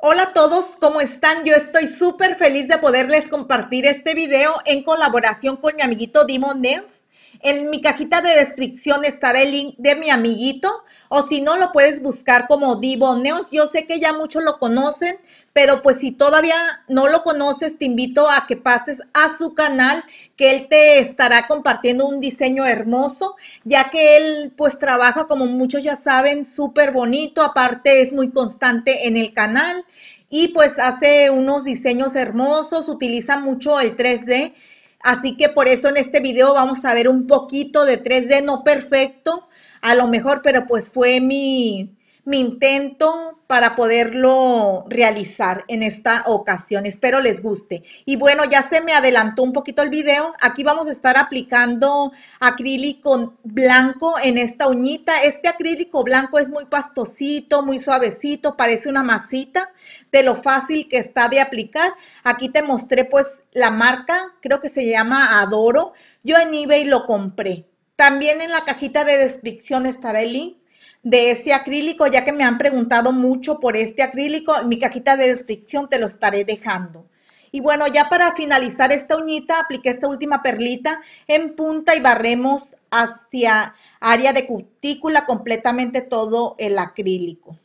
Hola a todos, ¿cómo están? Yo estoy súper feliz de poderles compartir este video en colaboración con mi amiguito Dimon Neos. En mi cajita de descripción estará el link de mi amiguito o si no lo puedes buscar como Divo Neos. Yo sé que ya muchos lo conocen, pero pues si todavía no lo conoces, te invito a que pases a su canal, que él te estará compartiendo un diseño hermoso, ya que él pues trabaja, como muchos ya saben, súper bonito, aparte es muy constante en el canal y pues hace unos diseños hermosos, utiliza mucho el 3D, así que por eso en este video vamos a ver un poquito de 3D, no perfecto, a lo mejor, pero pues fue mi, mi intento para poderlo realizar en esta ocasión. Espero les guste. Y bueno, ya se me adelantó un poquito el video. Aquí vamos a estar aplicando acrílico blanco en esta uñita. Este acrílico blanco es muy pastosito, muy suavecito, parece una masita de lo fácil que está de aplicar. Aquí te mostré pues la marca, creo que se llama Adoro. Yo en eBay lo compré. También en la cajita de descripción estará el link de ese acrílico, ya que me han preguntado mucho por este acrílico, mi cajita de descripción te lo estaré dejando. Y bueno, ya para finalizar esta uñita, apliqué esta última perlita en punta y barremos hacia área de cutícula completamente todo el acrílico.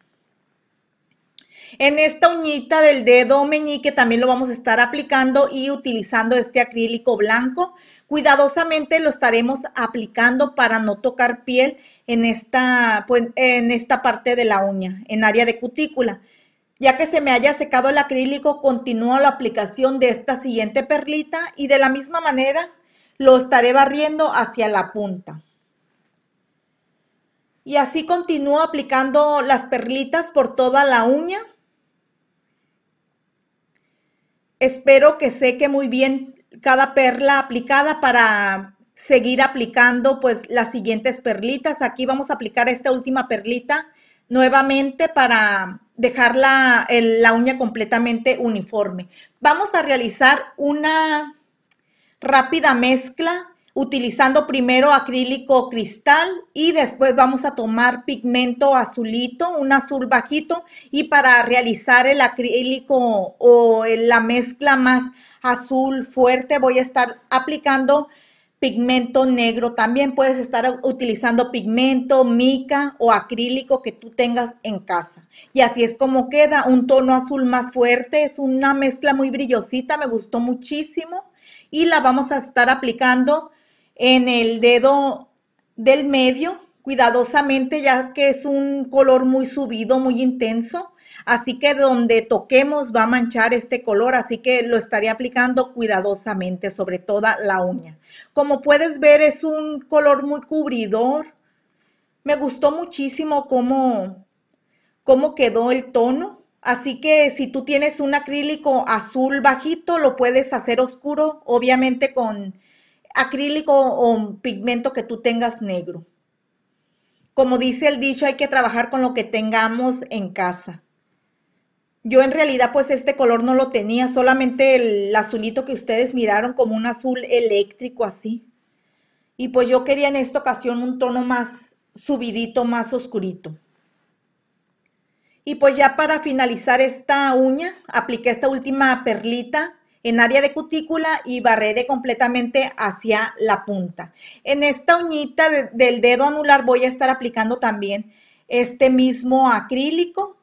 En esta uñita del dedo meñique también lo vamos a estar aplicando y utilizando este acrílico blanco. Cuidadosamente lo estaremos aplicando para no tocar piel en esta, pues, en esta parte de la uña, en área de cutícula. Ya que se me haya secado el acrílico, continúo la aplicación de esta siguiente perlita y de la misma manera lo estaré barriendo hacia la punta. Y así continúo aplicando las perlitas por toda la uña. Espero que seque muy bien cada perla aplicada para seguir aplicando pues las siguientes perlitas. Aquí vamos a aplicar esta última perlita nuevamente para dejar la, la uña completamente uniforme. Vamos a realizar una rápida mezcla utilizando primero acrílico cristal y después vamos a tomar pigmento azulito, un azul bajito y para realizar el acrílico o la mezcla más azul fuerte voy a estar aplicando pigmento negro. También puedes estar utilizando pigmento, mica o acrílico que tú tengas en casa. Y así es como queda un tono azul más fuerte. Es una mezcla muy brillosita, me gustó muchísimo. Y la vamos a estar aplicando en el dedo del medio, cuidadosamente, ya que es un color muy subido, muy intenso. Así que donde toquemos va a manchar este color, así que lo estaré aplicando cuidadosamente sobre toda la uña. Como puedes ver es un color muy cubridor. Me gustó muchísimo cómo, cómo quedó el tono. Así que si tú tienes un acrílico azul bajito, lo puedes hacer oscuro, obviamente con acrílico o pigmento que tú tengas negro. Como dice el dicho, hay que trabajar con lo que tengamos en casa. Yo en realidad pues este color no lo tenía, solamente el azulito que ustedes miraron como un azul eléctrico así. Y pues yo quería en esta ocasión un tono más subidito, más oscurito. Y pues ya para finalizar esta uña, apliqué esta última perlita en área de cutícula y barreré completamente hacia la punta. En esta uñita del dedo anular voy a estar aplicando también este mismo acrílico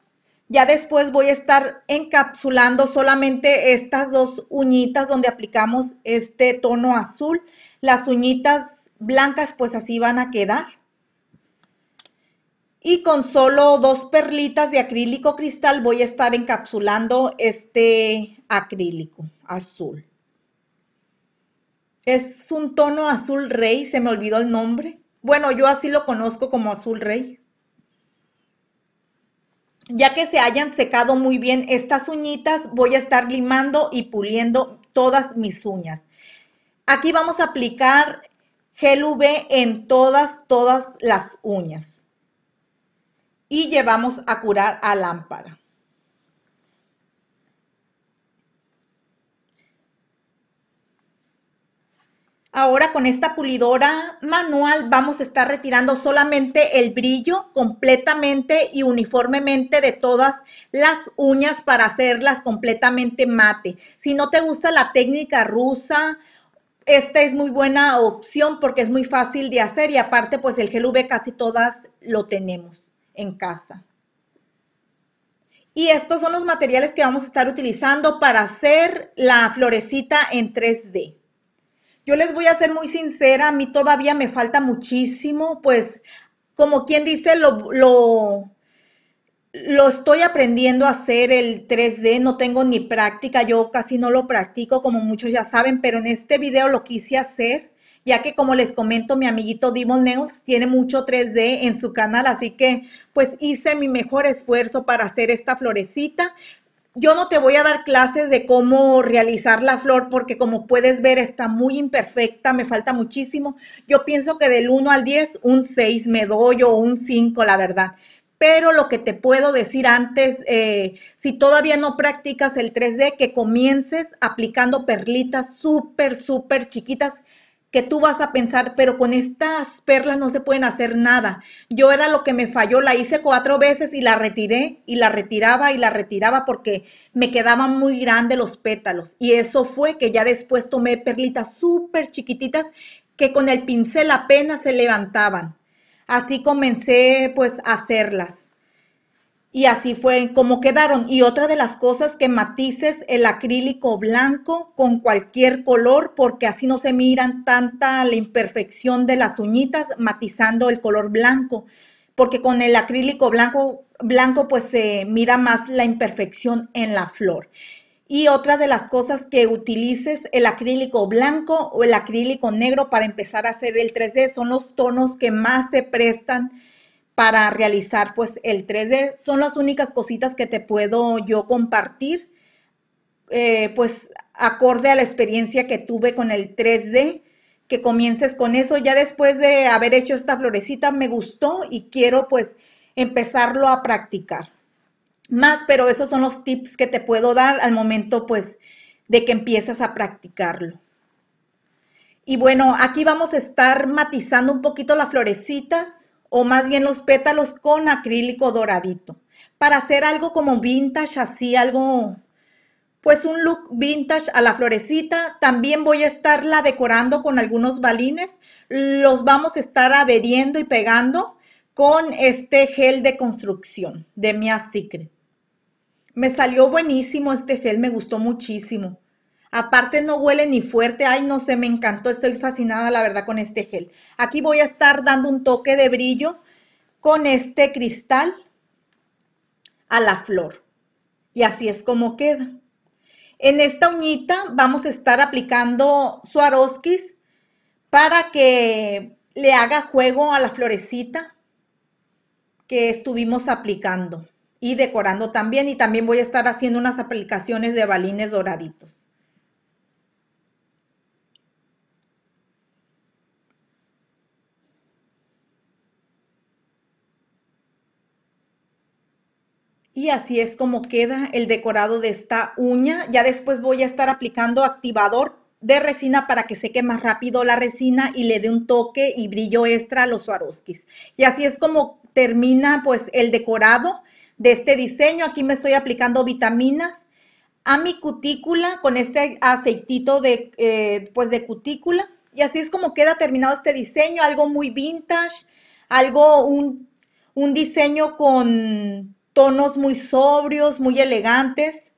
ya después voy a estar encapsulando solamente estas dos uñitas donde aplicamos este tono azul. Las uñitas blancas pues así van a quedar. Y con solo dos perlitas de acrílico cristal voy a estar encapsulando este acrílico azul. Es un tono azul rey, se me olvidó el nombre. Bueno, yo así lo conozco como azul rey ya que se hayan secado muy bien estas uñitas, voy a estar limando y puliendo todas mis uñas. Aquí vamos a aplicar gel UV en todas, todas las uñas. Y llevamos a curar a lámpara. Ahora con esta pulidora manual vamos a estar retirando solamente el brillo completamente y uniformemente de todas las uñas para hacerlas completamente mate. Si no te gusta la técnica rusa, esta es muy buena opción porque es muy fácil de hacer y aparte pues el gel UV casi todas lo tenemos en casa. Y estos son los materiales que vamos a estar utilizando para hacer la florecita en 3D. Yo les voy a ser muy sincera, a mí todavía me falta muchísimo, pues como quien dice, lo, lo, lo estoy aprendiendo a hacer el 3D, no tengo ni práctica, yo casi no lo practico como muchos ya saben, pero en este video lo quise hacer, ya que como les comento, mi amiguito Dimon Neos tiene mucho 3D en su canal, así que pues hice mi mejor esfuerzo para hacer esta florecita yo no te voy a dar clases de cómo realizar la flor porque como puedes ver está muy imperfecta, me falta muchísimo. Yo pienso que del 1 al 10, un 6 me doy o un 5, la verdad. Pero lo que te puedo decir antes, eh, si todavía no practicas el 3D, que comiences aplicando perlitas súper, súper chiquitas que tú vas a pensar, pero con estas perlas no se pueden hacer nada. Yo era lo que me falló, la hice cuatro veces y la retiré y la retiraba y la retiraba porque me quedaban muy grandes los pétalos. Y eso fue que ya después tomé perlitas súper chiquititas que con el pincel apenas se levantaban. Así comencé pues a hacerlas. Y así fue como quedaron. Y otra de las cosas que matices el acrílico blanco con cualquier color, porque así no se miran tanta la imperfección de las uñitas matizando el color blanco. Porque con el acrílico blanco, blanco pues se mira más la imperfección en la flor. Y otra de las cosas que utilices el acrílico blanco o el acrílico negro para empezar a hacer el 3D son los tonos que más se prestan para realizar pues el 3D. Son las únicas cositas que te puedo yo compartir, eh, pues acorde a la experiencia que tuve con el 3D, que comiences con eso. Ya después de haber hecho esta florecita me gustó y quiero pues empezarlo a practicar. Más, pero esos son los tips que te puedo dar al momento pues de que empiezas a practicarlo. Y bueno, aquí vamos a estar matizando un poquito las florecitas o más bien los pétalos con acrílico doradito, para hacer algo como vintage, así algo, pues un look vintage a la florecita. También voy a estarla decorando con algunos balines, los vamos a estar adheriendo y pegando con este gel de construcción de Mia Secret. Me salió buenísimo este gel, me gustó muchísimo. Aparte no huele ni fuerte, ay no sé, me encantó, estoy fascinada la verdad con este gel. Aquí voy a estar dando un toque de brillo con este cristal a la flor. Y así es como queda. En esta uñita vamos a estar aplicando Swarovskis para que le haga juego a la florecita que estuvimos aplicando y decorando también. Y también voy a estar haciendo unas aplicaciones de balines doraditos. Y así es como queda el decorado de esta uña. Ya después voy a estar aplicando activador de resina para que seque más rápido la resina y le dé un toque y brillo extra a los Swarovskis. Y así es como termina pues el decorado de este diseño. Aquí me estoy aplicando vitaminas a mi cutícula con este aceitito de, eh, pues de cutícula. Y así es como queda terminado este diseño, algo muy vintage, algo, un, un diseño con tonos muy sobrios, muy elegantes.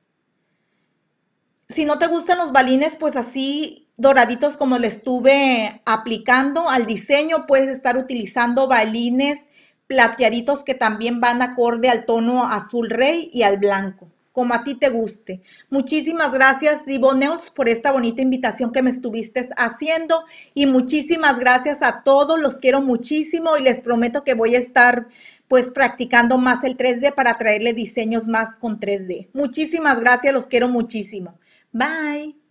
Si no te gustan los balines, pues así doraditos como le estuve aplicando al diseño, puedes estar utilizando balines plateaditos que también van acorde al tono azul rey y al blanco, como a ti te guste. Muchísimas gracias, Diboneos, por esta bonita invitación que me estuviste haciendo y muchísimas gracias a todos, los quiero muchísimo y les prometo que voy a estar pues practicando más el 3D para traerle diseños más con 3D. Muchísimas gracias, los quiero muchísimo. Bye.